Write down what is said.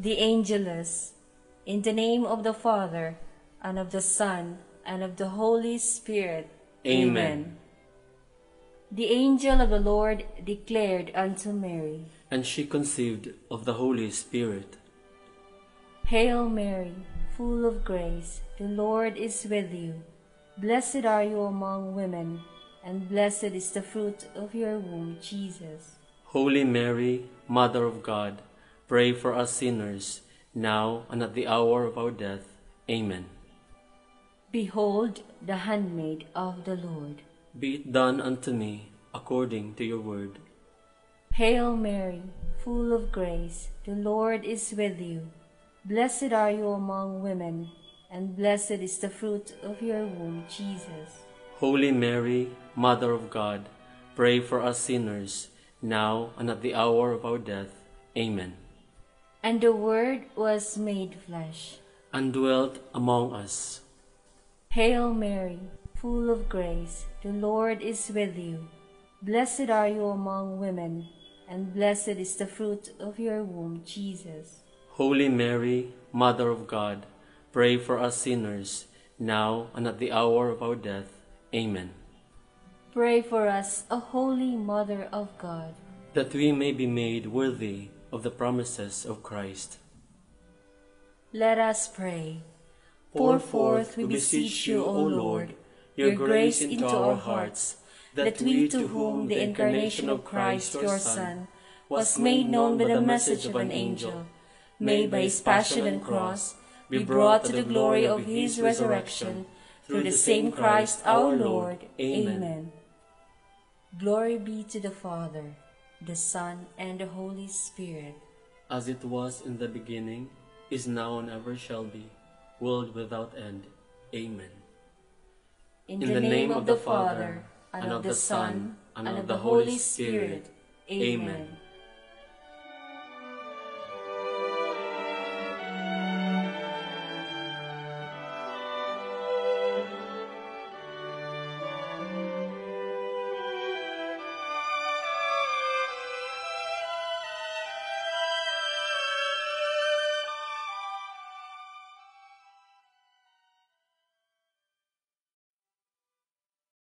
The Angelus, in the name of the Father, and of the Son, and of the Holy Spirit. Amen. The angel of the Lord declared unto Mary, And she conceived of the Holy Spirit. Hail Mary, full of grace, the Lord is with you. Blessed are you among women, and blessed is the fruit of your womb, Jesus. Holy Mary, Mother of God, pray for us sinners, now and at the hour of our death. Amen. Behold the handmaid of the Lord. Be it done unto me according to your word. Hail Mary, full of grace, the Lord is with you. Blessed are you among women, and blessed is the fruit of your womb, Jesus. Holy Mary, Mother of God, pray for us sinners, now and at the hour of our death. Amen. And the Word was made flesh. And dwelt among us. Hail Mary, full of grace, the Lord is with you. Blessed are you among women, and blessed is the fruit of your womb, Jesus. Holy Mary, Mother of God, pray for us sinners, now and at the hour of our death. Amen. Pray for us, O Holy Mother of God. That we may be made worthy of the promises of Christ. Let us pray. Pour forth, we beseech you, O Lord, your grace into our hearts, that we to whom the incarnation of Christ your Son was made known by the message of an angel, may by his passion and cross be brought to the glory of his resurrection, through the same Christ our Lord. Amen. Glory be to the Father, the Son, and the Holy Spirit. As it was in the beginning, is now, and ever shall be, world without end. Amen. In, the, name of the Father, and of the Son, and of the Holy Spirit. Amen.